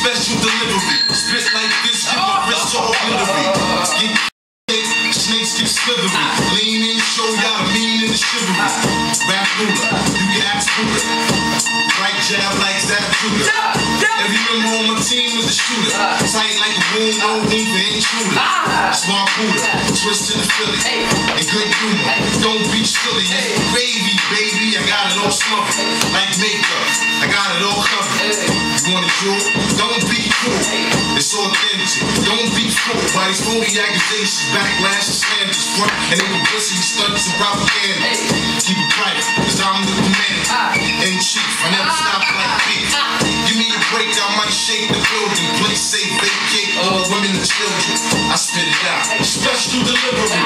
special delivery. Spit like this, give my wrist all glittery. Get snakes get slithery. Lean in, show y'all the mean and the chivalry. Rap ruler, you can ask Buddha. Right jab like Zab Judah. Every member on my team is a shooter. Tight like a wound, no room for shooter. Smart Buddha, twist to the Philly. And good humor, don't be silly. Gravy, baby. I got it all smothered. Like makeup, I got it all covered. You want a jewel? Authentic. Don't be fooled by these phony accusations, backlash, and slanders, front and they publicity stunts and propaganda. Keep it private, cause I'm the commander ah. in chief. I never ah. stop like beef. Give me a ah. break, I might shake the building. Play safe, vacate all women and children. I spit it out. Special delivery.